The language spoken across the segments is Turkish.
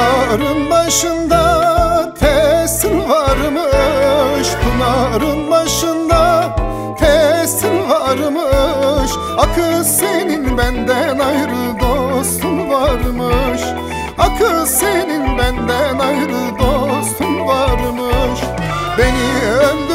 Pınarın başında testin varmış. Pınarın başında testin varmış. Akıl senin benden ayrı dostun varmış. Akıl senin benden ayrı dostun varmış. Beni öldürmeye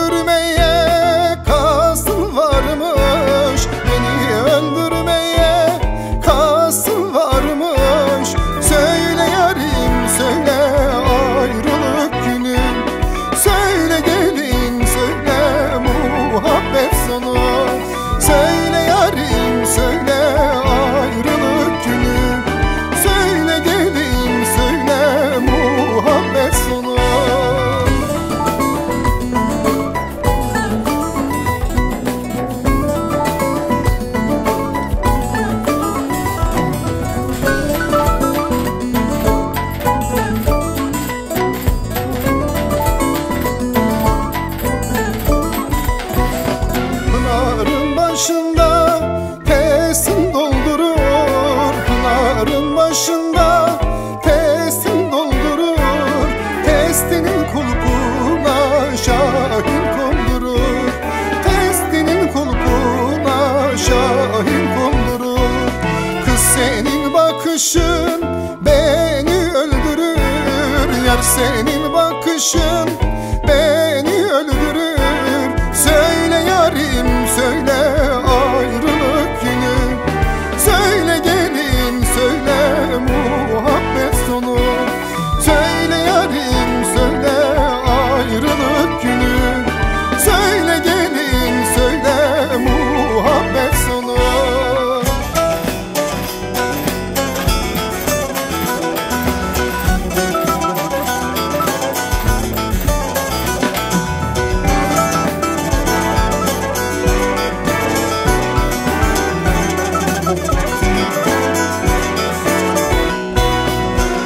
kulpuna şahin kondurur. Testinin kulpuna şahin kondurur. Kız senin bakışın beni öldürür. Yar senin bakışın beni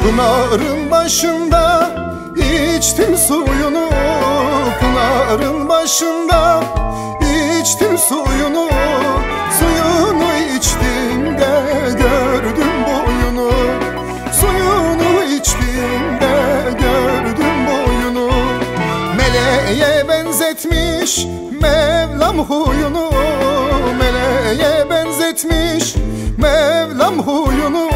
Pınarın başında içtim suyunu. Pınarın başında içtim suyunu. Suyunu içtim de gördüm boyunu. Suyunu içtim de gördüm boyunu. Meleğe benzetmiş Mevlam huyunu. Meleğe benzetmiş Mevlam huyunu